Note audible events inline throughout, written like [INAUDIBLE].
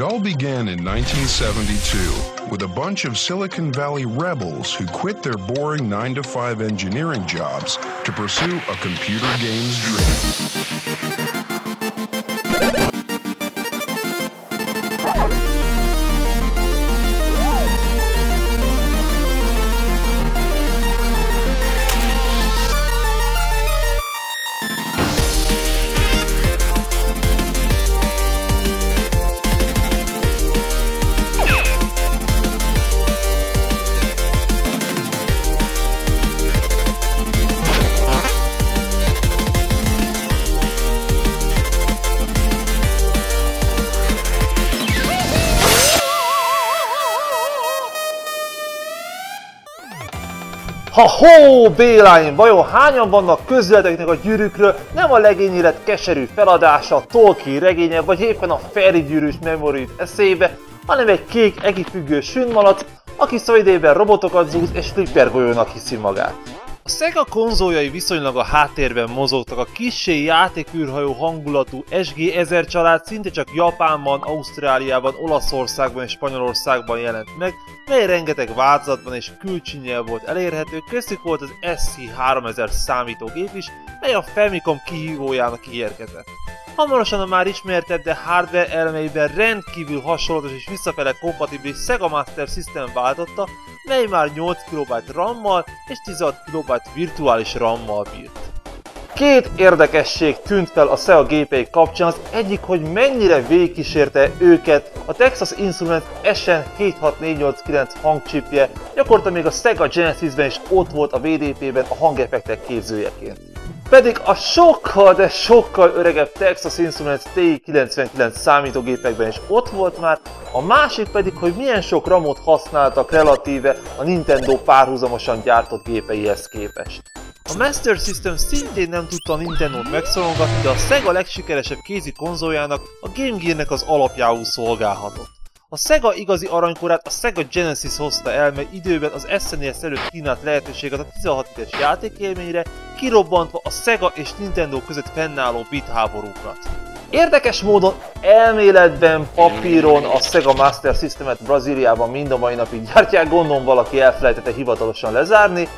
It all began in 1972 with a bunch of Silicon Valley rebels who quit their boring 9 to 5 engineering jobs to pursue a computer games dream. Hó, Béláim, vajon hányan vannak közületeknek a gyűrűkről, nem a legény élet keserű feladása, Tolkien regénye, vagy éppen a Fairy gyűrűs memorit eszébe, hanem egy kék egifüggő sünmalac, aki szó robotokat zúz és flipper golyónak hiszi magát. Sega konzoljai viszonylag a háttérben mozogtak, a kissé játékűrhajó hangulatú SG-1000 család szinte csak Japánban, Ausztráliában, Olaszországban és Spanyolországban jelent meg, mely rengeteg változatban és külcsinyel volt elérhető, köztük volt az SC-3000 számítógép is, mely a Famicom kihívójának ígérkezett. Hamarosan a már ismertebb, de hardware elemeiben rendkívül hasonlatos és visszafele kompatibilis Sega Master System váltotta, mely már 8 KB RAM-mal és 16 KB virtuális RAM-mal bírt. Két érdekesség tűnt fel a Sega gépei kapcsán, az egyik, hogy mennyire végigkísérte őket a Texas Instruments SN76489 hangcsipje, gyakorlatilag még a Sega Genesis-ben is ott volt a VDP-ben a hangeffektek képzőjeként. Pedig a sokkal, de sokkal öregebb Texas Instruments TI-99 számítógépekben is ott volt már, a másik pedig, hogy milyen sok ramot használtak relatíve a Nintendo párhuzamosan gyártott gépeihez képest. A Master System szintén nem tudta a Nintendo-t megszorongatni, de a Sega legsikeresebb kézi konzoljának, a Game Gear-nek az alapjául szolgálhatott. A Sega igazi aranykorát a Sega Genesis hozta el, mely időben az SNES előtt kínált lehetőséget a 16 bites játékélményre, kirobbantva a Sega és Nintendo között fennálló bit háborúkat. Érdekes módon elméletben, papíron a Sega Master Systemet Brazíliában mind a mai napig gyártják, gondolom valaki elfelejtette hivatalosan lezárni,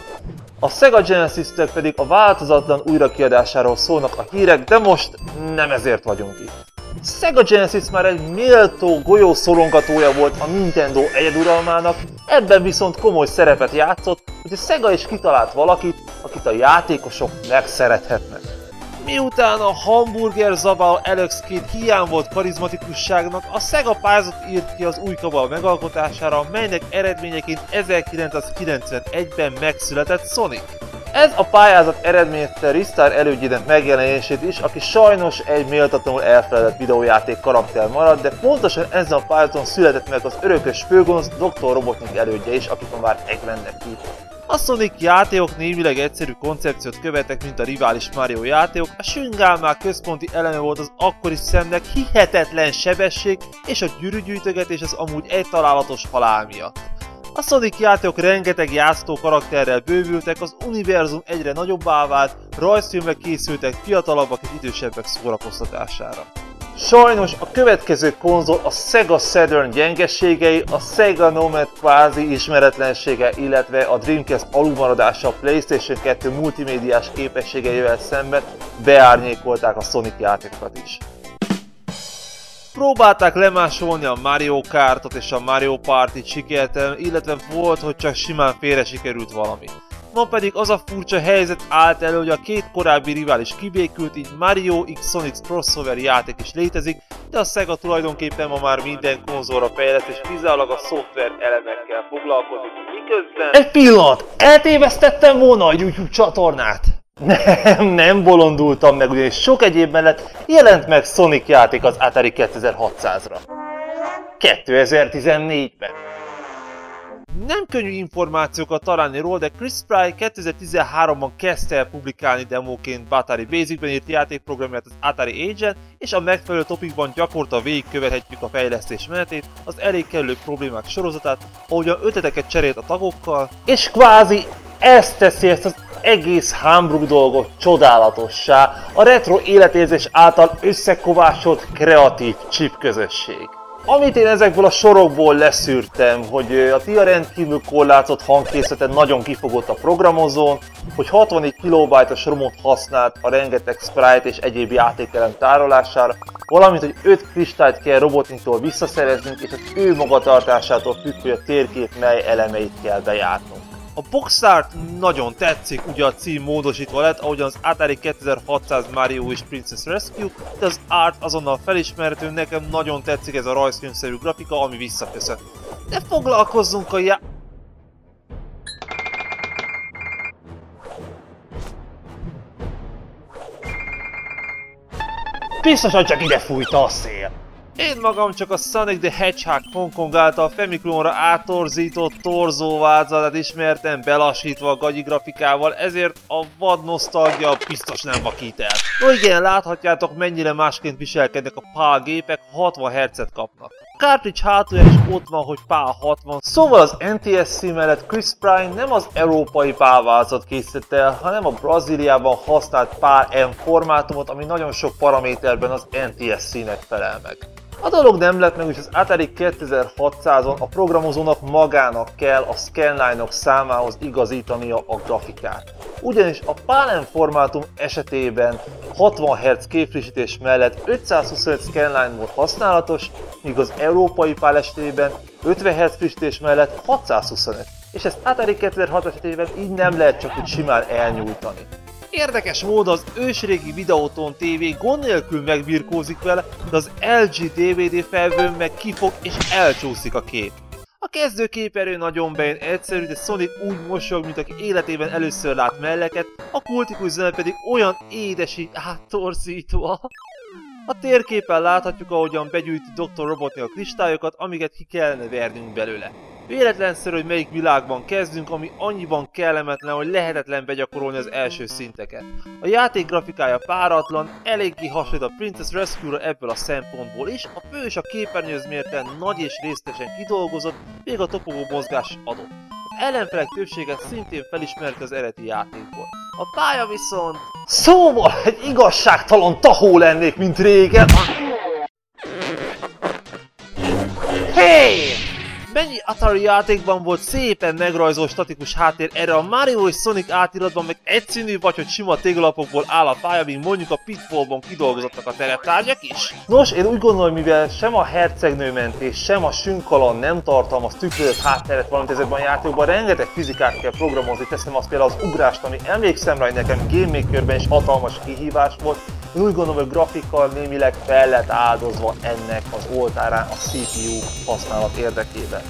a Sega genesis pedig a változatlan újrakiadásáról szólnak a hírek, de most nem ezért vagyunk itt. Sega Genesis már egy méltó golyószorongatója volt a Nintendo egyeduralmának, ebben viszont komoly szerepet játszott, hogy a Sega is kitalált valakit, akit a játékosok megszerethetnek. Miután a hamburger zabál Alex Kidd hiány volt karizmatikusságnak, a Sega pályázat írt ki az új kabal megalkotására, melynek eredményeként 1991-ben megszületett Sonic. Ez a pályázat eredményezte Ristar elődjének megjelenését is, aki sajnos egy méltatlanul elfeledett videójáték karakter maradt, de pontosan ezen a pályázaton született meg az örökös főgonosz Dr. Robotnik elődje is, akit ma már Eggmannek hív. A Sonic játékok némileg egyszerű koncepciót követek, mint a rivális Mario játékok, a Shungál központi eleme volt az akkori szemnek hihetetlen sebesség és a gyűrűgyűjtögetés az amúgy egy találatos halál miatt. A Sonic játékok rengeteg játszó karakterrel bővültek, az univerzum egyre nagyobbá vált, rajzfilmek készültek fiatalabbak és idősebbek szórakoztatására. Sajnos a következő konzol a Sega Saturn gyengeségei, a Sega Nomad kvázi ismeretlensége, illetve a Dreamcast alulmaradása a Playstation 2 multimédiás képességeivel szemben beárnyékolták a Sonic játékokat is. Próbálták lemásolni a Mario Kartot és a Mario Party-t sikertelen, illetve volt, hogy csak simán félre sikerült valami. Ma pedig az a furcsa helyzet állt elő, hogy a két korábbi rivális kibékült, így Mario X Sonic crossover játék is létezik, de a Sega tulajdonképpen ma már minden konzolra fejleszt és kizárólag a szoftver elemekkel foglalkozik, miközben... Egy pillanat! Eltévesztettem volna a YouTube csatornát! Nem, nem bolondultam meg, ugyanis sok egyéb mellett jelent meg Sonic játék az Atari 2600-ra. 2014-ben. Nem könnyű információkat találni róla, de Chris Fry 2013-ban kezdte el publikálni demóként Batari Basicben írt játékprogramját az Atari Agent, és a megfelelő topikban gyakorta végigkövethetjük a fejlesztés menetét, az elég kerülő problémák sorozatát, ahogyan ötleteket cserélt a tagokkal, és kvázi ezt teszi ezt az egész Hamburg dolgot csodálatossá, a retro életérzés által összekovácsolt kreatív chip közösség. Amit én ezekből a sorokból leszűrtem, hogy a TIA rendkívül korlátozott hangkészleten nagyon kifogott a programozón, hogy 64 kilobajtos romot használt a rengeteg sprite és egyéb játékelem tárolására, valamint, hogy 5 kristályt kell robotniktól visszaszereznünk, és az ő magatartásától függ, hogy a térkép mely elemeit kell bejárnunk. A Boxart nagyon tetszik, ugye a cím módosítva lett, ahogyan az Atari 2600 Mario és Princess Rescue, de az art azonnal felismerhető, nekem nagyon tetszik ez a rajzfilmszerű grafika, ami visszaköszön. De foglalkozzunk a já... Biztosan csak ide fújta a szél. Én magam csak a Sonic the Hedgehog Hong Kong által Famiclonra átorzított torzóvázatát ismertem belassítva a gagyi grafikával, ezért a vad nosztalgia biztos nem vakít el. No igen, láthatjátok mennyire másként viselkednek a PAL gépek, 60 Hz-et kapnak. A cartridge hátulján is ott van, hogy PAL 60, szóval az NTSC mellett Chris Prime nem az európai PAL vázat készítette el, hanem a Brazíliában használt PAL M formátumot, ami nagyon sok paraméterben az NTSC-nek felel meg. A dolog nem lett meg, hogy az Atari 2600-on a programozónak magának kell a scanline-ok számához igazítania a grafikát. Ugyanis a PALM formátum esetében 60 Hz képfrissítés mellett 525 scanline mód használatos, míg az európai PAL esetében 50 Hz frissítés mellett 625. És ezt Atari 2006 esetében így nem lehet csak úgy simán elnyújtani. Érdekes módon az ősrégi Videoton TV gond nélkül megbirkózik vele, de az LG DVD felvőn meg kifog és elcsúszik a kép. A kezdő képerő nagyon bejön egyszerű, de Sonic úgy mosolyog, mint aki életében először lát melleket, a kultikus zene pedig olyan édesi, áttorzító. A térképen láthatjuk, ahogyan begyűjti Dr. Robotnik a kristályokat, amiket ki kellene vernünk belőle. Véletlenszerű, hogy melyik világban kezdünk, ami annyiban kellemetlen, hogy lehetetlen begyakorolni az első szinteket. A játék grafikája páratlan, eléggé hasonlít a Princess Rescue-ra ebből a szempontból is, a fős a képernyőz mérten nagy és részletesen kidolgozott, még a topogó mozgás adott. Az ellenfelek többséget szintén felismerte az eredeti játékból. A pálya viszont... Szóval egy igazságtalan tahó lennék, mint régen. Hey! Mennyi Atari játékban volt szépen megrajzolt statikus háttér, erre a Mario és Sonic átiratban meg egyszínű vagy, hogy sima téglalapokból áll a pálya, mint mondjuk a Pitfallban kidolgozottak a tereptárgyak is? Nos, én úgy gondolom, mivel sem a hercegnő mentés, sem a sünkalan nem tartalmaz tükrözött hátteret, valamint ezekben a játékokban rengeteg fizikát kell programozni, teszem azt például az ugrást, ami emlékszem rá, hogy nekem Game Makerben is hatalmas kihívás volt, én úgy gondolom, hogy grafikkal némileg fel lett áldozva ennek az oltárán a CPU használat érdekében.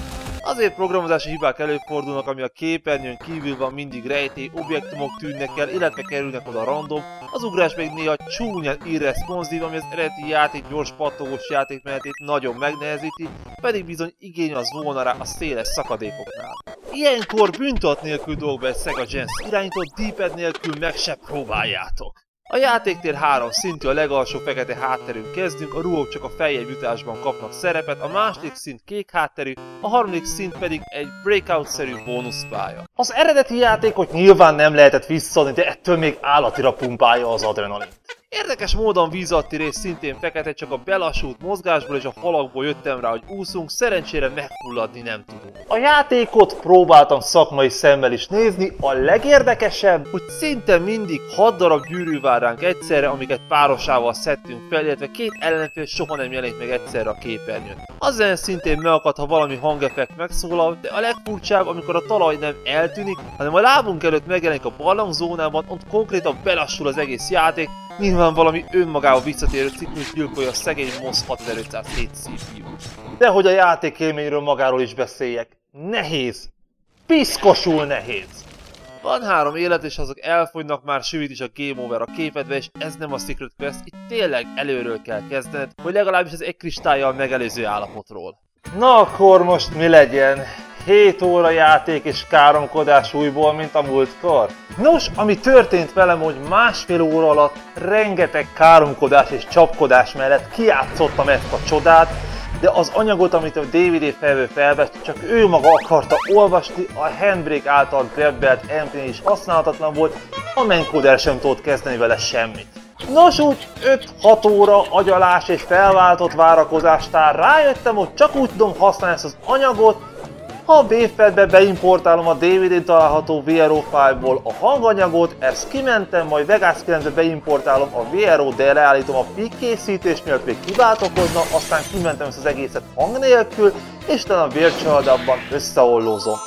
Azért programozási hibák előfordulnak, ami a képernyőn kívül van mindig rejtély, objektumok tűnnek el, illetve kerülnek oda random, az ugrás még néha csúnyán irresponsív, ami az eredeti játék gyors pattogós játékmenetét nagyon megnehezíti, pedig bizony igény az volna rá a széles szakadékoknál. Ilyenkor büntat nélkül dolgba egy Sega Genesis irányított, d nélkül meg se próbáljátok. A játéktér három szintű, a legalsó fekete hátterűn kezdünk, a ruhok csak a feljebb jutásban kapnak szerepet, a második szint kék hátterű, a harmadik szint pedig egy breakout-szerű bónuszpálya. Az eredeti játékot nyilván nem lehetett visszadni, de ettől még állatira pumpálja az adrenalint. Érdekes módon vízalatti rész szintén fekete, csak a belassult mozgásból és a falakból jöttem rá, hogy úszunk, szerencsére megfulladni nem tudunk. A játékot próbáltam szakmai szemmel is nézni, a legérdekesebb, hogy szinte mindig 6 darab gyűrű vár ránk egyszerre, amiket párosával szedtünk fel, illetve két ellenfél soha nem jelenik meg egyszerre a képernyőn. Az ellen szintén megakad, ha valami hangeffekt megszólal, de a legfurcsább, amikor a talaj nem eltűnik, hanem a lábunk előtt megjelenik a barlangzónában, ott konkrétan belassul az egész játék, Nyilván valami önmagába visszatérő ciklus gyilkolja a szegény MOS 6507 CPU. De hogy a játék élményről magáról is beszéljek, nehéz. Piszkosul nehéz. Van három élet, és azok elfogynak, már sűvít is a Game Over a képedbe, és ez nem a Secret Quest, itt tényleg előről kell kezdened, hogy legalábbis az egy kristályjal megelőző állapotról. Na akkor most mi legyen? 7 óra játék és káromkodás újból, mint a múltkor? Nos, ami történt velem, hogy másfél óra alatt rengeteg káromkodás és csapkodás mellett kiátszottam ezt a csodát, de az anyagot, amit a DVD felvő felvett, csak ő maga akarta olvasni, a Handbrake által grabbelt MP is használhatatlan volt, a Mencoder sem tudott kezdeni vele semmit. Nos úgy 5-6 óra agyalás és felváltott várakozástán rájöttem, hogy csak úgy tudom használni ezt az anyagot, ha a B-Fedbe beimportálom a DVD-n található VRO fájlból a hanganyagot, ezt kimentem, majd Vegas 9-be beimportálom a VRO, de leállítom a peak készítés miatt még kiváltokozna, aztán kimentem ezt az egészet hang nélkül, és talán a vércsaladabban összeollózom.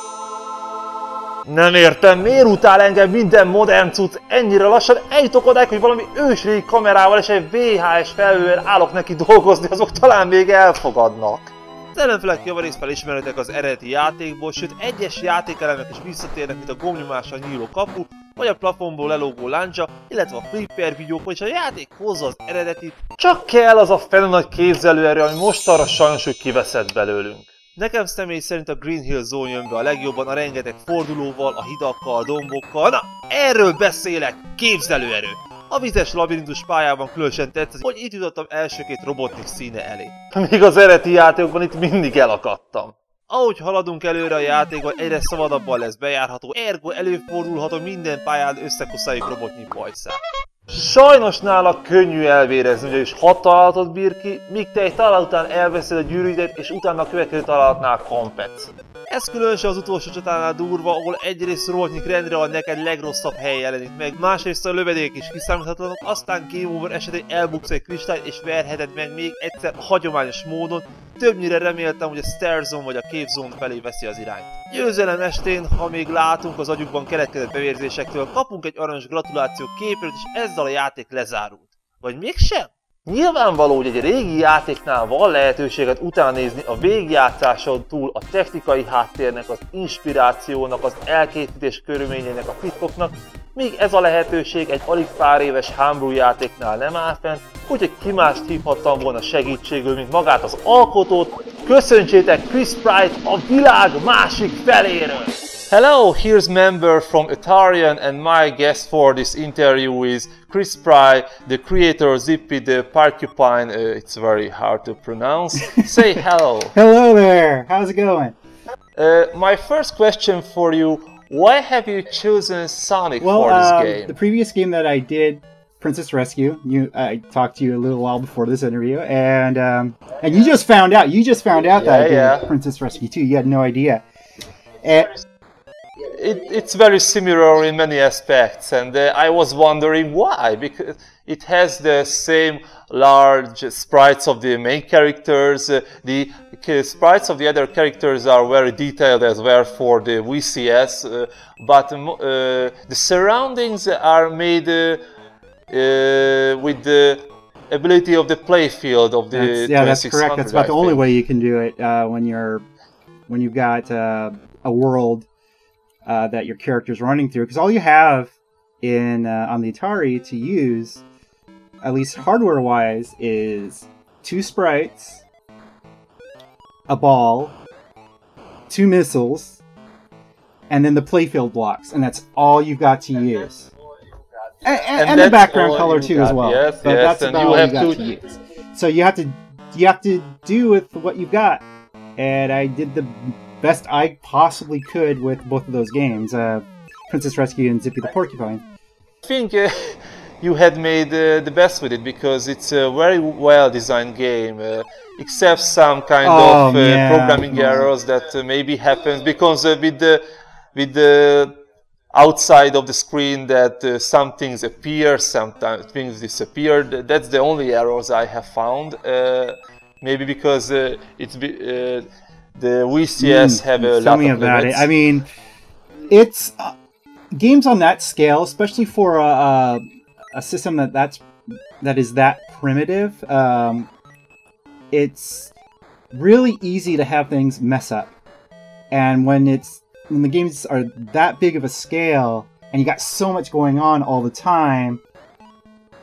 Nem értem, miért utál engem minden modern cucc ennyire lassan? Eljutok odáig, hogy valami ősrégi kamerával és egy VHS felhővel állok neki dolgozni, azok talán még elfogadnak. Ellenfelek javarészt felismerhetek az eredeti játékból, sőt egyes játékelemek is visszatérnek, mint a gombnyomással nyíló kapu, vagy a plafonból lelógó láncsa, illetve a flipper videók, vagyis a játék hozza az eredetit. Csak kell az a fene nagy képzelőerő, ami mostanra sajnos hogy kiveszett belőlünk. Nekem személy szerint a Green Hill Zone jön be a legjobban a rengeteg fordulóval, a hidakkal, a dombokkal. Na, erről beszélek! Képzelőerő! A vizes labirintus pályában különösen tetszett, hogy itt jutottam elsőként Robotnik színe elé. [LAUGHS] Míg az eredeti játékokban itt mindig elakadtam. Ahogy haladunk előre a játékban, egyre szabadabban lesz bejárható, ergo előfordulhat, hogy minden pályán összekoszáljuk robotnyi pajszát. Sajnos nála könnyű elvérezni, ugyanis hat találatot bír ki, míg te egy találat után elveszed a gyűrűidet, és utána a következő találatnál kompetsz. Ez különösen az utolsó csatánál durva, ahol egyrészt Robotnik rendre a neked legrosszabb hely jelenik meg, másrészt a lövedék is kiszámíthatatlanok, aztán Game Over esetén elbuksz egy kristályt és verheted meg még egyszer hagyományos módon, többnyire reméltem, hogy a Star Zone vagy a Cave Zone felé veszi az irányt. Győzelem estén, ha még látunk az agyukban keletkezett bevérzésektől, kapunk egy aranyos gratuláció képet, és ezzel a játék lezárult. Vagy mégsem? Nyilvánvaló, hogy egy régi játéknál van lehetőséget utánézni a végigjátszáson túl a technikai háttérnek, az inspirációnak, az elkészítés körülményeinek, a titkoknak, míg ez a lehetőség egy alig pár éves Homebrew játéknál nem áll fenn, úgyhogy ki mást hívhattam volna segítségül, mint magát az alkotót. Köszöntsétek Chris Pride a világ másik feléről! Hello, here's member from Atarian and my guest for this interview is Chris Spry, the creator of Zippy the Porcupine. Uh, it's very hard to pronounce. [LAUGHS] Say hello. Hello there. How's it going? Uh, my first question for you: Why have you chosen Sonic Well, for this um, game? the previous game that I did, Princess Rescue. You, I talked to you a little while before this interview, and um, and you just found out. You just found out that I did yeah. Princess Rescue too. You had no idea. And, it, it's very similar in many aspects, and uh, I was wondering why. Because it has the same large sprites of the main characters. Uh, the sprites of the other characters are very detailed as well for the VCS, uh, but uh, the surroundings are made uh, uh, with the ability of the playfield of the that's, yeah, that's correct. That's about I the only way you can do it uh, when you're when you've got uh, a world uh, that your character's running through. Because all you have in uh, on the Atari to use, at least hardware wise, is two sprites, a ball, two missiles, and then the playfield blocks, and that's all you've got to use. And, and, And and the background color you too as well. yes, but yes, that's and about you all have you got to- to use. So you have to you have to do with what you've got, and I did the best I possibly could with both of those games, uh, Princess Rescue and Zippy the Porcupine. I think uh, you had made uh, the best with it because it's a very well designed game, uh, except some kind Oh, of uh, yeah. programming errors that uh, maybe happens because uh, with the with the outside of the screen that uh, some things appear, sometimes things disappear. That's the only errors I have found. Uh, maybe because uh, it's be, uh, the VCS Mm, have a Tell lot me of about limits. it. I mean, it's uh, games on that scale, especially for a, a, a system that that's that is that primitive. Um, it's really easy to have things mess up, and when it's when the games are that big of a scale and you got so much going on all the time,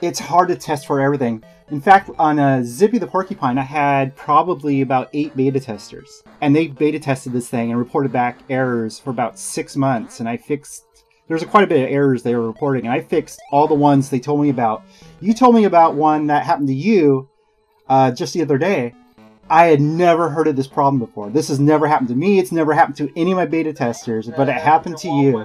it's hard to test for everything. In fact, on a Zippy the Porcupine, I had probably about eight beta testers, and they beta tested this thing and reported back errors for about six months. And I fixed. There's a quite a bit of errors they were reporting, and I fixed all the ones they told me about. You told me about one that happened to you uh, just the other day, I had never heard of this problem before. This has never happened to me. It's never happened to any of my beta testers, but it happened to you.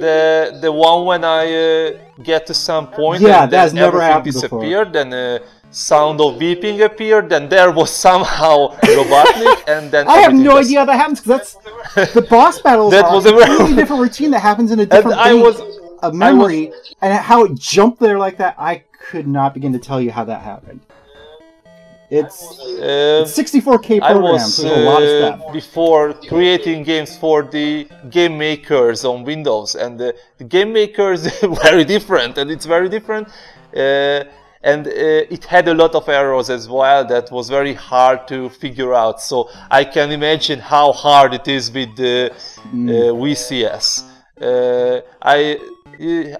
The the one when I uh, get to some point Yeah, and that's never happened before. disappeared, then a sound of beeping appeared, and there was somehow Robotnik, [LAUGHS] and then I have no just- idea how that happens because that's the boss battles That was a a completely different routine that happens in a [LAUGHS] different I was- of memory, and how it jumped there like that. I could not begin to tell you how that happened. It's Uh, 64k I programs. was There's a lot of uh, stuff. before creating games for the game makers on Windows, and uh, the game makers [LAUGHS] very different, and it's very different, uh, and uh, it had a lot of errors as well. That was very hard to figure out. So I can imagine how hard it is with the Mm. uh, VCS. Uh, I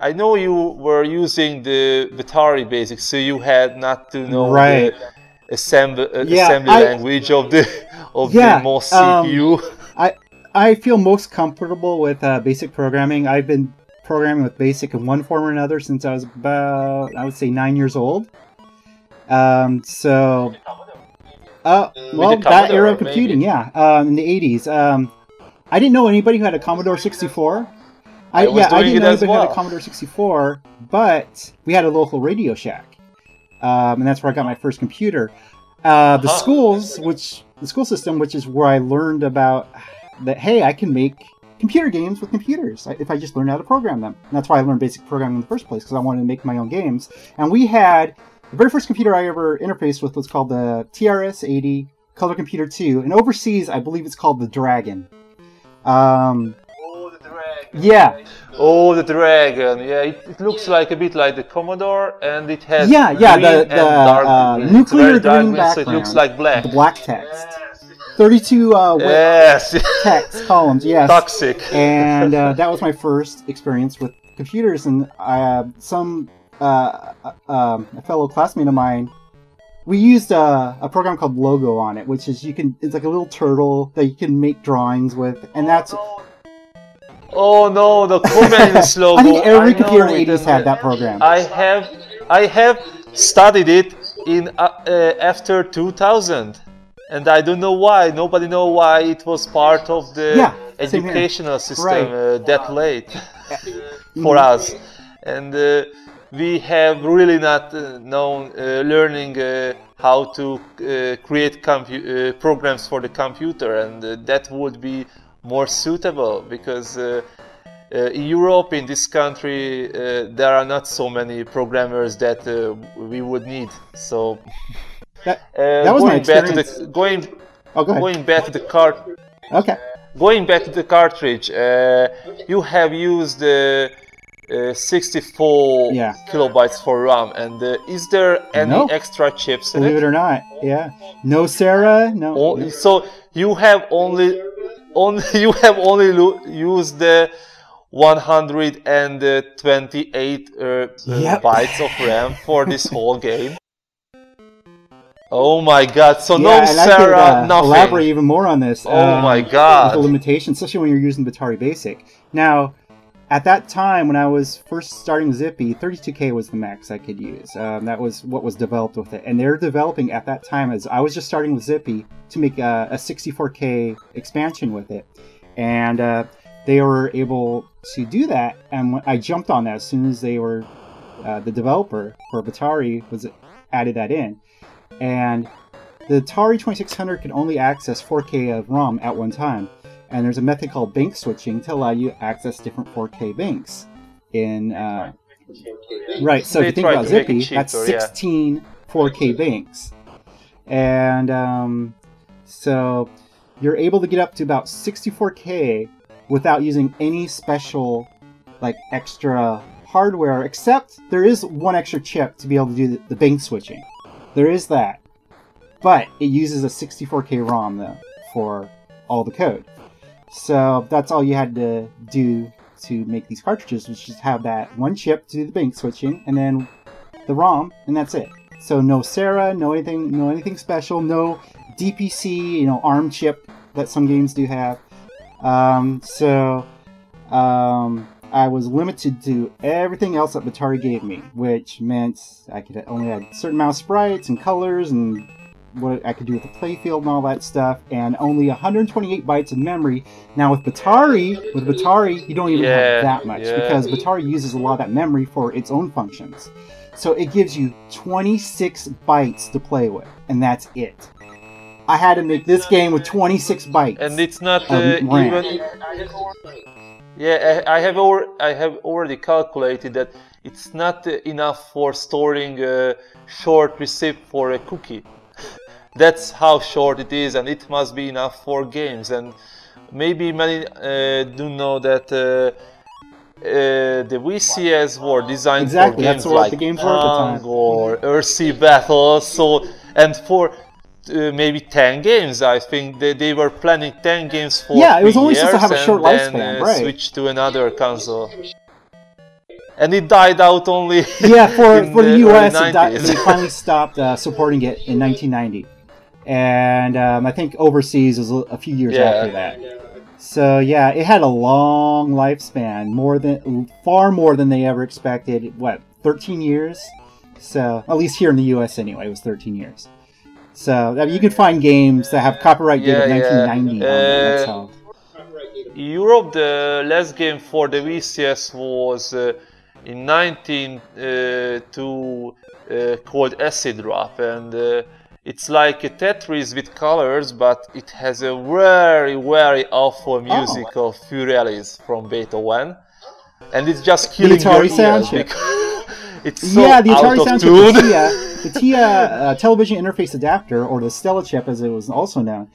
I know you were using the Batari basics, so you had not to know Right. the assembly, uh, Yeah, assembly I- language of the of Yeah, the MOS um, CPU. I I feel most comfortable with uh, basic programming. I've been programming with basic in one form or another since I was about I would say nine years old. Um, so, uh, well, that era of computing, yeah, um, in the '80s. Um, I didn't know anybody who had a Commodore 64. I, I yeah, I didn't know as anybody who had a. Commodore 64, but we had a local Radio Shack, um, and that's where I got my first computer. Uh, the Uh-huh. schools, which the school system, which is where I learned about that. Hey, I can make computer games with computers if I just learn how to program them. And that's why I learned basic programming in the first place because I wanted to make my own games. And we had the very first computer I ever interfaced with was called the TRS-80 Color Computer 2, and overseas I believe it's called the Dragon. Um, the dragon. Yeah, Oh, the dragon. Yeah, it, it looks like a bit like the Commodore, and it has Yeah, yeah, the- the, dark uh, nuclear dark green green, so it looks like black. the black text. 32 uh, Yes, [LAUGHS] text columns, yes. toxic. and uh, [LAUGHS] that was my first experience with computers. And I uh, some uh, uh, um, a fellow classmate of mine, we used a, a program called Logo on it, which is you can it's like a little turtle that you can make drawings with, and that's Oh no, the Cummins [LAUGHS] logo. I think every know computer in the 80s had that program. I have, I have studied it in uh, uh, after 2000, and I don't know why. Nobody know why it was part of the Yeah, educational system Right. uh, that late [LAUGHS] for us, and uh, we have really not uh, known uh, learning uh, how to uh, create compu- uh, programs for the computer, and uh, that would be more suitable because. Uh, uh, in Europe, in this country, uh, there are not so many programmers that uh, we would need. So, That- uh, that was my going back to the going Oh, go going back to the cart Okay. going back to the cartridge. Uh, you have used uh, 64 Yeah. kilobytes for RAM, and uh, is there any No. extra chips Believe it? it or not, yeah. No SARA, no. O- so you have only only [LAUGHS] you have only used the 128 uh, uh, Yep. bytes of RAM for this whole game. Oh my god! So yeah, no and I could SARA, uh, nothing. elaborate even more on this. Oh um, my god. the limitations, especially when you're using Atari Basic. Now, at that time, when I was first starting Zippy, 32K was the max I could use. Um, that was what was developed with it, and they're developing at that time as I was just starting with Zippy to make a, a 64K expansion with it, and uh, they were able to do that. And I jumped on that as soon as they were uh, the developer for Atari was added that in, and the Atari 2600 could only access 4K of ROM at one time, and there's a method called bank switching to allow you access different 4K banks. In uh, right, so They if you think about to make it Zippy, that's cheaper, yeah. 16 4K banks, and um, so you're able to get up to about 64K without using any special like extra hardware, except there is one extra chip to be able to do the, the bank switching. There is that, but it uses a 64K ROM though for all the code. So that's all you had to do to make these cartridges, was just have that one chip to do the bank switching, and then the ROM, and that's it. So no SARA, no anything, no anything special, no DPC, you know, ARM chip that some games do have. Um, so um, I was limited to everything else that Atari gave me, which meant I could only had certain amount of sprites and colors and what I could do with the playfield and all that stuff, and only 128 bytes of memory. Now with Batari, with Batari, you don't even Yeah, have that much yeah. because Batari uses a lot of that memory for its own functions. So it gives you 26 bytes to play with, and that's it. I had to make this game with 26 bytes. and it's not uh, even. Yeah, I, I have or, I have already calculated that it's not uh, enough for storing a short receipt for a cookie. That's how short it is, and it must be enough for games. And maybe many uh, do know that. Uh, uh, the VCS were designed Exactly, for games like the games the. Pong or Air-Sea Battle. So, and for uh, maybe 10 games, I think they, they were planning 10 games for Yeah, it was only supposed to have a short and then, uh, right. Switch to another console. And it died out only. yeah, for, [LAUGHS] for the, early US, it they finally [LAUGHS] stopped uh, supporting it in 1990. And um, I think overseas was a few years Yeah. after that. So yeah, it had a long lifespan, more than far more than they ever expected. What, 13 years? So at least here in the U.S. anyway, it was 13 years. So I mean, you can find games that have copyright date of Yeah, yeah. 1990 on them. That's Uh. Europe, the last game for the VCS was uh, in 19 uh, to uh, called Acid Drop, and uh, it's like a Tetris with colors, but it has a very, very awful music of Für Elise from Beethoven, and it's just killing your Atari soundtrack. [LAUGHS] it's so yeah, the out Atari of soundchip, the TIA, [LAUGHS] the TIA uh, television interface adapter, or the Stella chip as it was also known,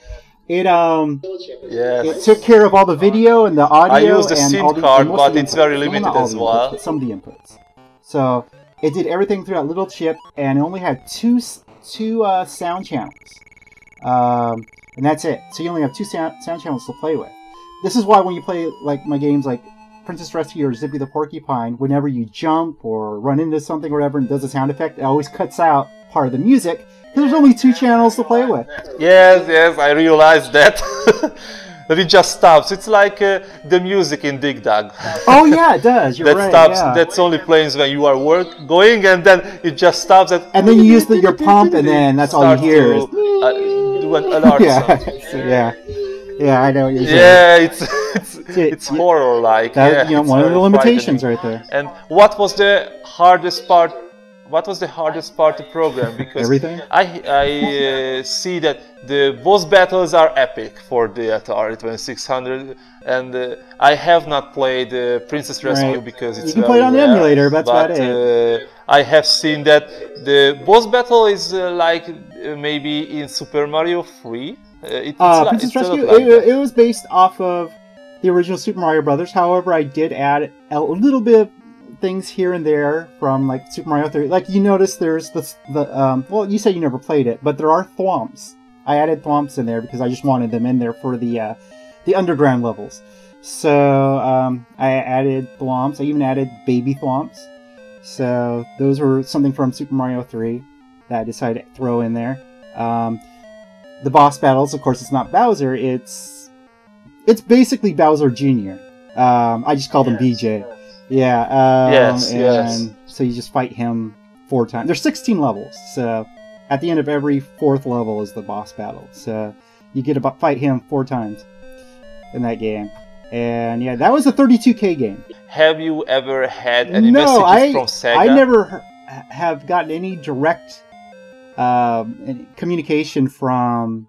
it um yes. it took care of all the video and the audio use the and SIM all the, card, but the it's very limited as well. inputs, some of the inputs. So it did everything through that little chip, and it only had two two uh, sound channels, um, and that's it. So you only have two sound, sound channels to play with. This is why when you play like my games like Princess Rescue or Zippy the Porcupine, whenever you jump or run into something or whatever and does a sound effect, it always cuts out part of the music because there's only two channels to play with. Yes, yes, I realized that. [LAUGHS] it just stops. It's like uh, the music in Dig Dug. [LAUGHS] Oh yeah, it does. You're that right. stops. yeah. That's only plays when you are work going, and then it just stops. At, And then you use the, your pump, and then that's all you hear. to, uh, do an [LAUGHS] alarm yeah, so, [LAUGHS] yeah, yeah. I know what you're saying. Yeah, it's it's, it. it's horror like. That, yeah, you know, one of the limitations right there. And what was the hardest part? What was the hardest part to program? Because Everything? I I uh, see that the boss battles are epic for the Atari 2600, and uh, I have not played uh, Princess Rescue Right. because it's You can play it on the emulator, that's but, about Uh, I have seen that the boss battle is uh, like uh, maybe in Super Mario 3. Uh, it- it's Uh, like- Princess Rescue. like it, it was based off of the original Super Mario Brothers. However, I did add a little bit of things here and there from like Super Mario 3. Like you notice, there's the the um. Well, you said you never played it, but there are thwomps. I added thwomps in there because I just wanted them in there for the uh, the underground levels. So um, I added thwomps. I even added baby thwomps. So those were something from Super Mario 3 that I decided to throw in there. Um, the boss battles, of course, it's not Bowser. It's it's basically Bowser Jr. Um, I just called him BJ. Yeah. Um, Yes, and yes. So you just fight him four times. There's 16 levels. So at the end of every fourth level is the boss battle. So you get to fight him four times in that game. And yeah, that was a 32k game. Have you ever had any no, I messages from Sega? I never have gotten any direct um, communication from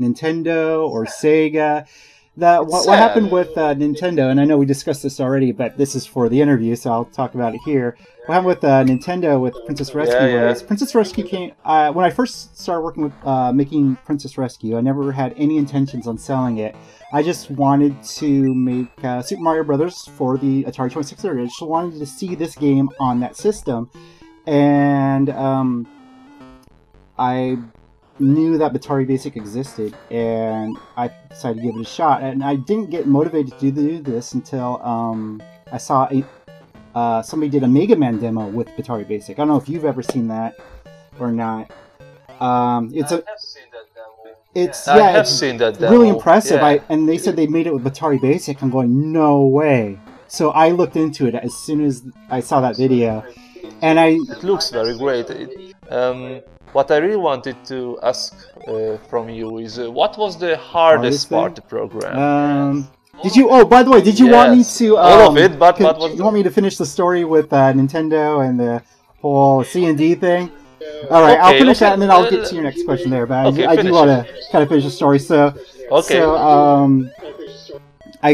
Nintendo or Sega. The, what, what happened with uh, Nintendo, and I know we discussed this already, but this is for the interview, so I'll talk about it here. What happened with uh, Nintendo with Princess Rescue Yeah, yeah. was Princess Rescue came uh, when I first started working with uh, making Princess Rescue. I never had any intentions on selling it. I just wanted to make uh, Super Mario Brothers for the Atari 2600. I just wanted to see this game on that system, and um, I knew that Batari Basic existed, and I decided to give it a shot. And I didn't get motivated to do this until um, I saw a uh, somebody did a Mega Man demo with Batari Basic. I don't know if you've ever seen that or not. Um, it's a it's I yeah, have it's seen that really impressive. Yeah. I and they said they made it with Batari Basic. I'm going, no way. So I looked into it as soon as I saw that video, and I It looks very great. It, um, what I really wanted to ask uh, from you is uh, what was the hardest Hardest part of the program? Um, did you? Oh, by the way, did you want me to? Um, All of it, but could- what you the- want me to finish the story with uh, Nintendo and the whole C and D thing? All right, I'll finish okay. that and then I'll Uh, get to your next question there. But I- okay, I, do want to kind of finish the story. So, Okay. so um, I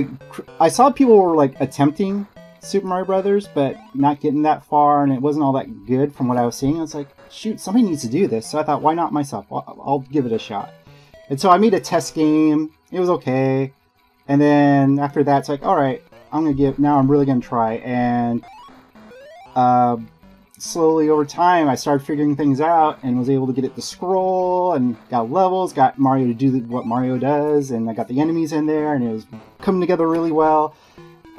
I saw people were like attempting Super Mario Brothers, but not getting that far, and it wasn't all that good from what I was seeing. I was like, shoot, somebody needs to do this. So I thought, why not myself? I'll, I'll give it a shot. And so I made a test game. It was okay. And then after that, it's like, all right, I'm gonna give. Now I'm really gonna try. And uh, slowly over time, I started figuring things out and was able to get it to scroll and got levels, got Mario to do what Mario does, and I got the enemies in there, and it was coming together really well.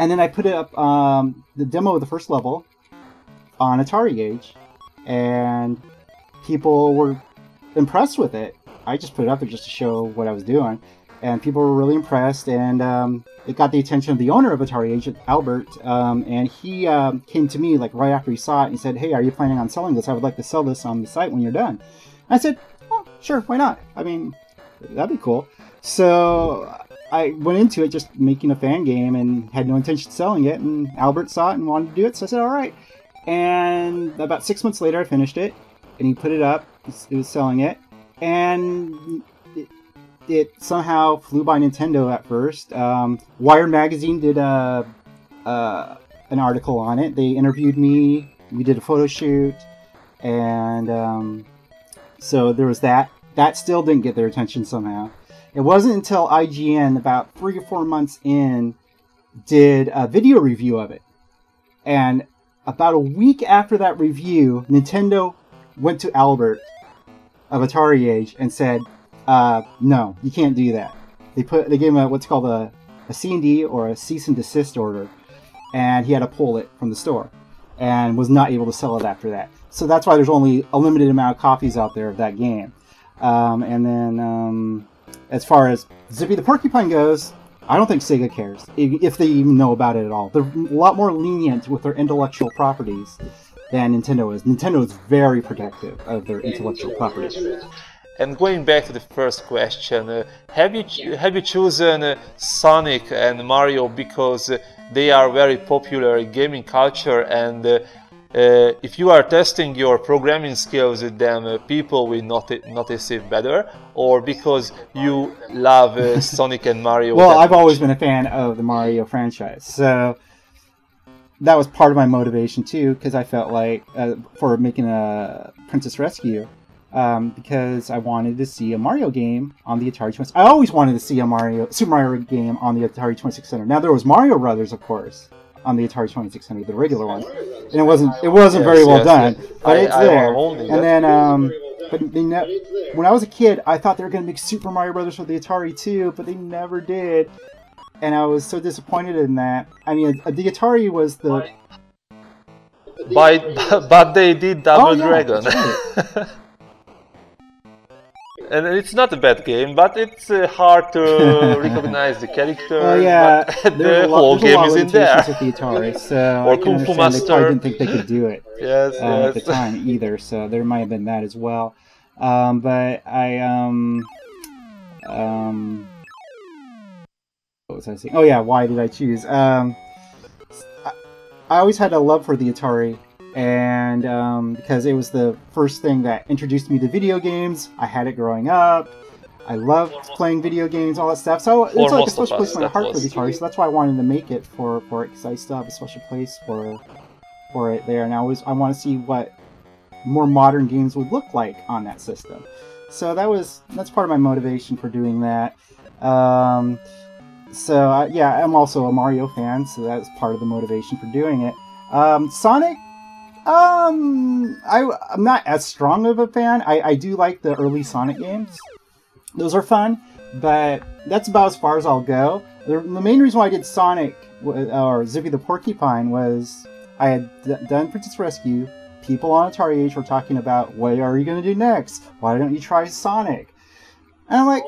And then I put up um, the demo of the first level on Atari Age, and people were impressed with it. I just put it up there just to show what I was doing, and people were really impressed. And um, it got the attention of the owner of Atari Age, Albert, um, and he um, came to me like right after he saw it and said, "Hey, are you planning on selling this? I would like to sell this on the site when you're done." I said, "Oh, sure, why not? I mean, that'd be cool." So I went into it just making a fan game and had no intention of selling it. And Albert saw it and wanted to do it, so I said, "All right." And about six months later, I finished it, and he put it up. It was selling it, and it, it somehow flew by Nintendo at first. Um, Wired magazine did a, an article on it. They interviewed me. We did a photo shoot, and um, so there was that. That still didn't get their attention somehow. It wasn't until IGN, about three or four months in, did a video review of it. And about a week after that review, Nintendo went to Albert of Atari Age and said, uh, "No, you can't do that." They put they gave him a, what's called a, a C&D or a cease and desist order, and he had to pull it from the store, and was not able to sell it after that. So that's why there's only a limited amount of copies out there of that game. Um, and then um, as far as Zippy the Porcupine goes, I don't think Sega cares if they even know about it at all. They're a lot more lenient with their intellectual properties than Nintendo is. Nintendo is very protective of their intellectual properties. And going back to the first question, uh, have you ch- have you chosen uh, Sonic and Mario because uh, they are very popular in gaming culture, and uh, if you are testing your programming skills with them, uh, people will noti- notice it better, or because you love uh, [LAUGHS] Sonic and Mario? Well, I've much? always been a fan of the Mario franchise, so that was part of my motivation too. Because I felt like uh, for making a Princess Rescue, um, because I wanted to see a Mario game on the Atari 26. I always wanted to see a Mario Super Mario game on the Atari 2600. Now there was Mario Brothers, of course, on the Atari 2600, the regular one, and it wasn't it wasn't Yes, very well yes, done, yes. but I- it's I there. And then um, but they ne- when I was a kid, I thought they were going to make Super Mario Brothers for the Atari too, but they never did. And I was so disappointed in that. I mean, uh, the Atari was the By, [LAUGHS] but they did Double Oh, Dragon. [LAUGHS] and it's not a bad game, but it's uh, hard to [LAUGHS] recognize the character. Oh yeah, but the lot, whole game is in there. with the Atari, so [LAUGHS] Or I Kung Fu they Master. probably didn't think they could do it Yes, uh, at the time either. So there might have been that as well. Um, but I um um what was I saying? Oh yeah, why did I choose? Um, I, I always had a love for the Atari, and um, because it was the first thing that introduced me to video games. I had it growing up. I loved playing video games, all that stuff. So it's like a special place in my heart for was. Atari. So that's why I wanted to make it for for it because I still have a special place for for it there, and I always I want to see what more modern games would look like on that system. So that was that's part of my motivation for doing that. Um, so uh, yeah, I'm also a Mario fan, so that's part of the motivation for doing it. Um, Sonic, um, I I'm not as strong of a fan. I I do like the early Sonic games; those are fun, but that's about as far as I'll go. The, the main reason why I did Sonic or Zippy the Porcupine was I had d- done Princess Rescue. People on Atari Age were talking about what are you going to do next? Why don't you try Sonic? And I'm like,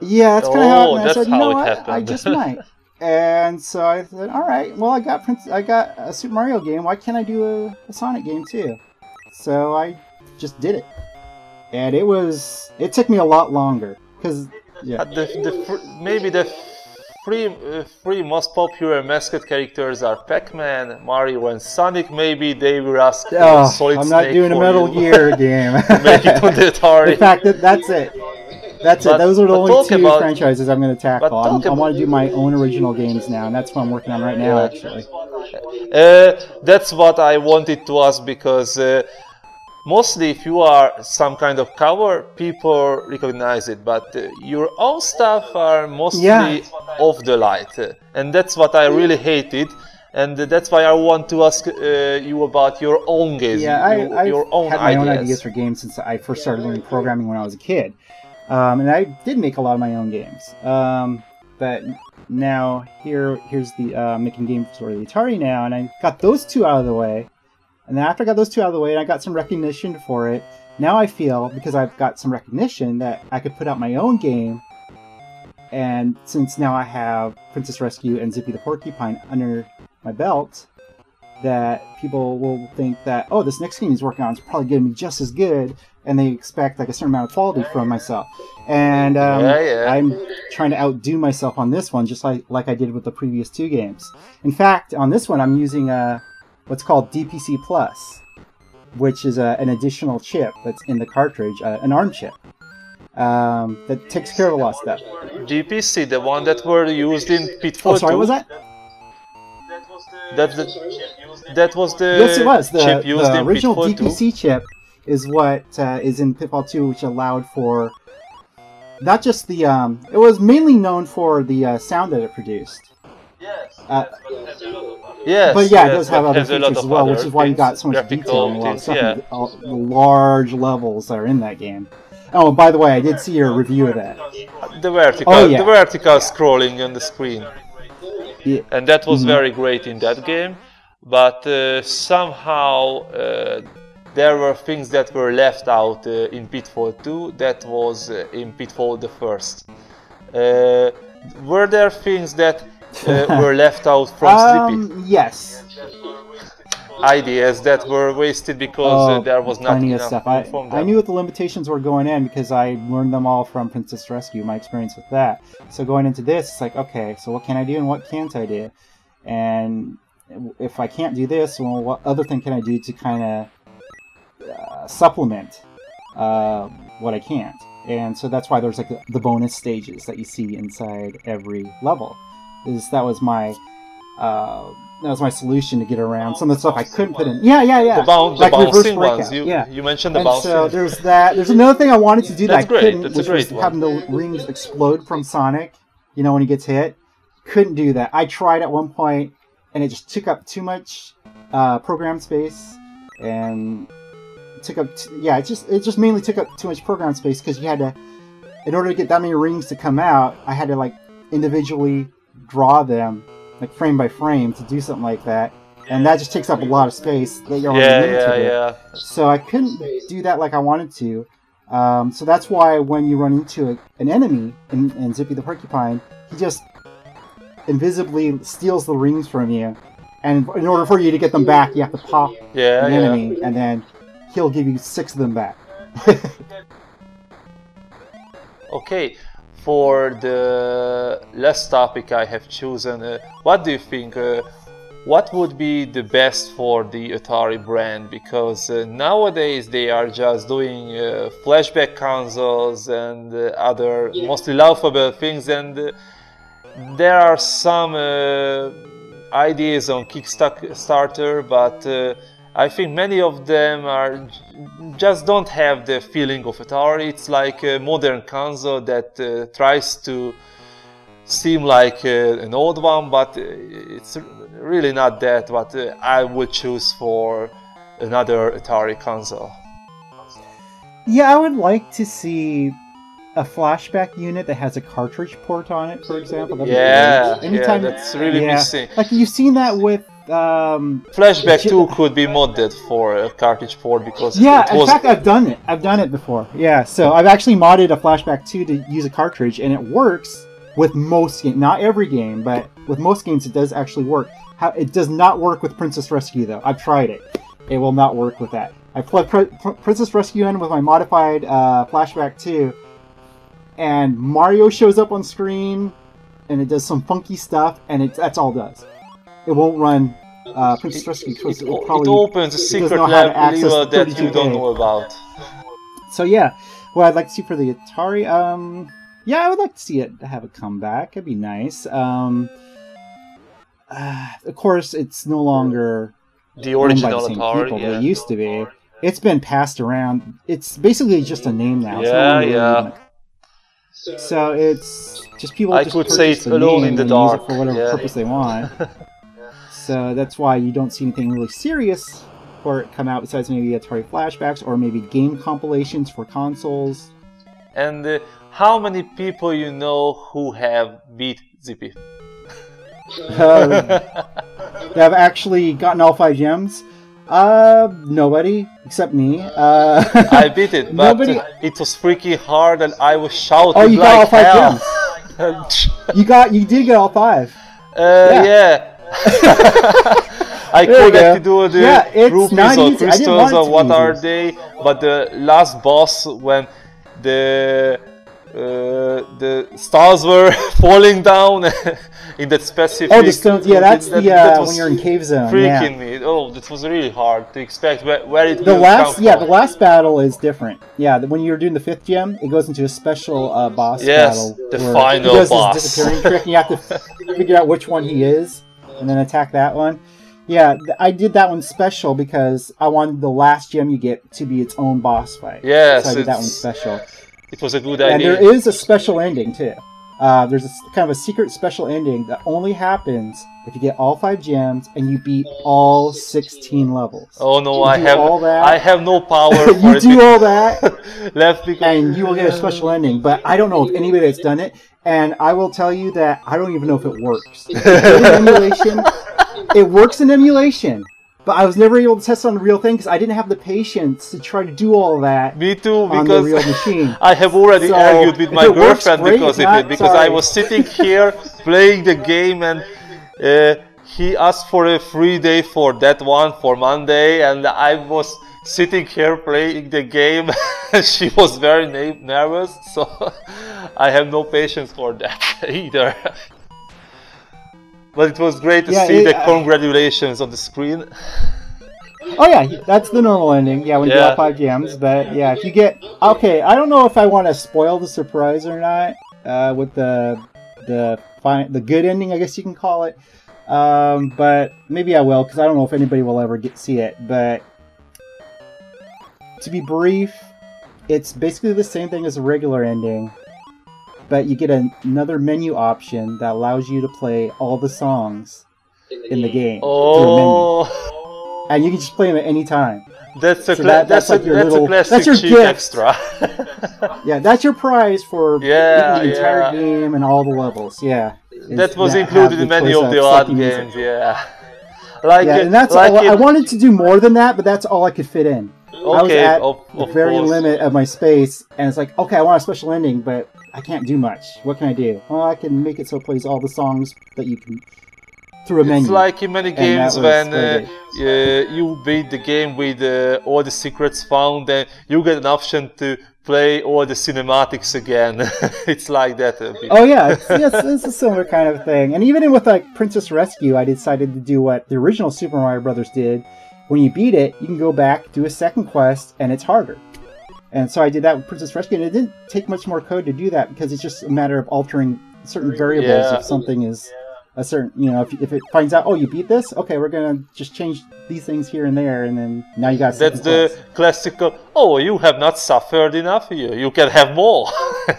yeah, that's kind of how Oh, went. I that's said, you how know what? I just might. [LAUGHS] And so I said, all right, well, I got Prince, I got a Super Mario game. Why can't I do a, a Sonic game too? So I just did it, and it was it took me a lot longer because yeah. Uh, the, the maybe the three uh, three most popular mascot characters are Pac-Man, Mario, and Sonic. Maybe they will ask uh, Oh, Solid I'm not Snake doing a Metal you. Gear game. [LAUGHS] Make it on the Atari. In fact, that, that's it. That's But- it. Those are the only two about- franchises I'm going to tackle. I want to do my own original games now, and that's what I'm working on right now, actually. Uh, that's what I wanted to ask because uh, mostly if you are some kind of cover, people recognize it, but uh, your own stuff are mostly Yeah. off the light, and that's what I really hated. And that's why I want to ask uh, you about your own games, Yeah, I, your, I've your own had my ideas. own ideas for games since I first started learning programming when I was a kid, um, and I did make a lot of my own games. Um, but now here, here's the uh, making games for the Atari now, and I got those two out of the way. And then after I got those two out of the way, and I got some recognition for it. Now I feel because I've got some recognition that I could put out my own game. And since now I have Princess Rescue and Zippy the Porcupine under my belt, that people will think that oh this next game he's working on is probably going to be just as good and they expect like a certain amount of quality from myself. And um, Yeah, yeah. i'm trying to outdo myself on this one just like like i did with the previous two games. In fact on this one i'm using a what's called dpc plus which is a, an additional chip that's in the cartridge uh, an arm chip um, that takes care of a lot of stuff. DPC, the one that were used in Pitfall oh sorry 2, was that? That's the, that was the yes it was the, chip used the in original Pitfall 2. dpc chip is what uh, is in pitfall 2 which allowed for not just the um, it was mainly known for the uh, sound that it produced uh, Yes, but yeah, yes, it does have other has a lot features as well, which is why you got so much detail and a lot of stuff, yeah. the, all, large levels that are in that game. Oh, by the way, I did see your review of that. The vertical, Oh, yeah. the vertical scrolling on the screen, Yeah. and that was Mhm. very great in that game. But uh, somehow uh, there were things that were left out uh, in Pitfall 2 that was uh, in Pitfall the first. Uh, were there things that uh, [LAUGHS] were left out from Zippy? Um, yes. Ideas that were wasted because uh, Oh, there was not plenty of enough stuff. I, I knew what the limitations were going in because I learned them all from Princess Rescue, my experience with that. So going into this, it's like, okay, so what can I do and what can't I do? And if I can't do this, well, what other thing can I do to kind of uh, supplement uh, what I can't? And so that's why there's like the, the bonus stages that you see inside every level. Is that was my uh, that was my solution to get around some of the stuff I couldn't put in. Yeah, yeah, yeah. The, Like reverse bouncing breakout, ones. You, yeah. you mentioned the And bouncing. so there's that. There's another thing I wanted to do that That's I great, couldn't, that's which was one. having the rings explode from Sonic. You know when he gets hit, couldn't do that. I tried at one point, and it just took up too much uh, program space, and took up. T- yeah, it just it just mainly took up too much program space because you had to, in order to get that many rings to come out, I had to like individually draw them, like frame by frame, to do something like that. And that just takes up a lot of space that you're yeah, limited yeah, with. yeah. So I couldn't do that like I wanted to. Um, so that's why when you run into a, an enemy in, in Zippy the Porcupine, he just invisibly steals the rings from you. And in order for you to get them back, you have to pop Yeah, the yeah. enemy, and then he'll give you six of them back. [LAUGHS] Okay, for the last topic I have chosen, uh, what do you think? Uh, what would be the best for the Atari brand? Because uh, nowadays they are just doing uh, flashback consoles and uh, other mostly laughable things, and uh, there are some uh, ideas on Kickstarter, but uh, I think many of them are just don't have the feeling of Atari. It's like a modern console that uh, tries to seem like uh, an old one, but uh, it's really not that. But uh, I would choose for another Atari console. yeah, I would like to see a flashback unit that has a cartridge port on it, for example. That'd Yeah, yeah, that's really yeah. missing. Like you've seen that with um, Flashback J- 2 could be modded for a cartridge port because Yeah, it in fact, I've done it. I've done it before. Yeah, so I've actually modded a Flashback 2 to use a cartridge, and it works with most games. Not every game, but with most games, it does actually work. How, it does not work with Princess Rescue, though. I've tried it. It will not work with that. I played Pr- Pr- Princess Rescue in with my modified uh, flashback 2, and Mario shows up on screen, and it does some funky stuff, and it, that's all it does. It won't run uh, Princess Rescue because It, it, it probably opens a secret know lab access level that you don't know about. So yeah, what I'd like to see for the Atari, um, yeah, I would like to see it have a comeback. It'd be nice. Um, uh, of course, it's no longer The owned by the same Atari. people yeah. that it used to be. It's been passed around. It's basically just a name now. It's no Yeah, longer yeah. So it's just people. I just could say it's the alone in the and it dark, for whatever yeah. purpose they want. [LAUGHS] so that's why you don't see anything really serious for it come out besides maybe Atari flashbacks or maybe game compilations for consoles. And uh, how many people you know who have beat Zippy? [LAUGHS] Um, that have actually gotten all five gems. Uh, nobody except me. Uh, [LAUGHS] I beat it, but Nobody- uh, it was freaking hard, and I was shouting Oh, you like got all five hell. [LAUGHS] you got, you did get all five. Uh, yeah. I could actually do the Yeah, rupees or easy. I didn't crystals or what are they, but the last boss when the uh, the stars were [LAUGHS] falling down [LAUGHS] in that specific. Oh, the stones. Yeah, that's that- the uh, was when you're in cave zone. Yeah. freaking me. Oh, that was really hard to expect where, where it The last, yeah, from. the last battle is different. Yeah, when you're doing the fifth gem, it goes into a special uh, boss Yes, battle. the where final he does boss. This disappearing trick, and you have to [LAUGHS] figure out which one he is, and then attack that one. Yeah, I did that one special because I wanted the last gem you get to be its own boss fight. Yes, so I did that one special. It was a good idea. And there is a special ending too. Uh, there's a kind of a secret special ending that only happens if you get all five gems and you beat all 16 levels. Oh no, I have all that. I have no power [LAUGHS] for you do all that, [LAUGHS] left because and you will get a special ending. But I don't know if anybody that's done it, and I will tell you that I don't even know if it works. If you do it emulation, it works in emulation, but I was never able to test on the real thing because I didn't have the patience to try to do all that me too on the real because [LAUGHS] machine. I have already So, argued with my girlfriend great. because of it because I was sitting here playing the game and uh, he asked for a free day for that one for Monday and I was sitting here playing the game [LAUGHS] she was very na- nervous [LAUGHS] so [LAUGHS] I have no patience for that either. But it was great to Yeah, see it- the uh, congratulations on the screen. Oh yeah, that's the normal ending. Yeah, when you Yeah. got five gems. But yeah, if you get okay, I don't know if I want to spoil the surprise or not uh, with the the fine the good ending, I guess you can call it. Um, but maybe I will because I don't know if anybody will ever get see it. But to be brief, it's basically the same thing as a regular ending, but you get an, another menu option that allows you to play all the songs in the game through a menu Oh, and you can just play them at any time. that's a So that- that's, that's like a your that's little- classic that's your cheat gift. extra. [LAUGHS] Yeah, that's your prize for Yeah, the entire yeah. game and all the levels. Yeah, is that was that included in many of the odd games. Yeah, [LAUGHS] like Yeah, and that's like all. I wanted to do more than that, but that's all I could fit in. I was Okay, at of- the of very course. limit of my space, and it's like, okay, I want a special ending, but I can't do much. What can I do? Well, I can make it so it plays all the songs that you can through a menu. It's like in many games when uh, uh, you beat the game with uh, all the secrets found, and you get an option to play all the cinematics again. [LAUGHS] it's like that a bit. Oh yeah, it's, yes, it's a similar kind of thing. And even with like Princess Rescue, I decided to do what the original Super Mario Brothers did. When you beat it, you can go back, do a second quest, and it's harder. And so I did that with Princess Rescue, and it didn't take much more code to do that because it's just a matter of altering certain variables Yeah. if something is a certain, you know, if, if it finds out, oh, you beat this, okay, we're gonna just change these things here and there, and then now you got. That's the quest. classical. Oh, you have not suffered enough. You you can have more. [LAUGHS]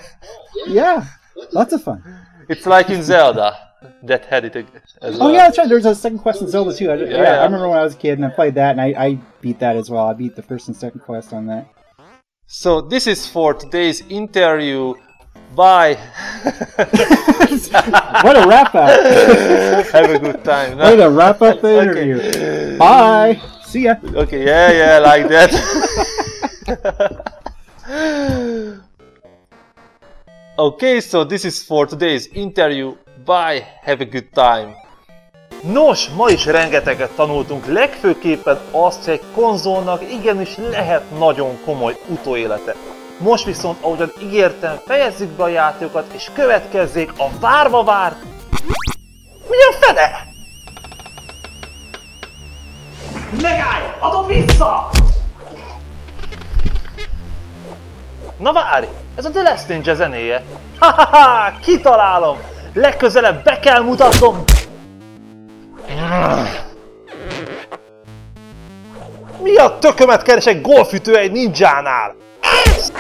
Yeah, lots of fun. it's like in Zelda that had it as oh, well. Oh yeah, that's right. There's a second quest in Zelda too. I, yeah, Yeah. I remember when I was a kid and I played that, and I, I beat that as well. I beat the first and second quest on that. So this is for today's interview. Bye. [LAUGHS] What a wrap up! [LAUGHS] Have a good time. Way to wrap up the Okay. interview. Bye. See ya. Okay, yeah, yeah, like that. [LAUGHS] okay, so this is for today's interview. Bye. Have a good time. Nos, ma is rengeteget tanultunk, legfőképpen azt, hogy egy konzolnak igenis lehet nagyon komoly utóélete. Most viszont, ahogyan ígértem, fejezzük be a játékokat, és következzék a várva várt... Mi a fene? Megállj! Adom vissza! Na várj! Ez a The Last Ninja zenéje. Ha ha ha! Kitalálom! Legközelebb be kell mutatnom! Mi a tökömet keresek golfütő egy ninjánál? ass!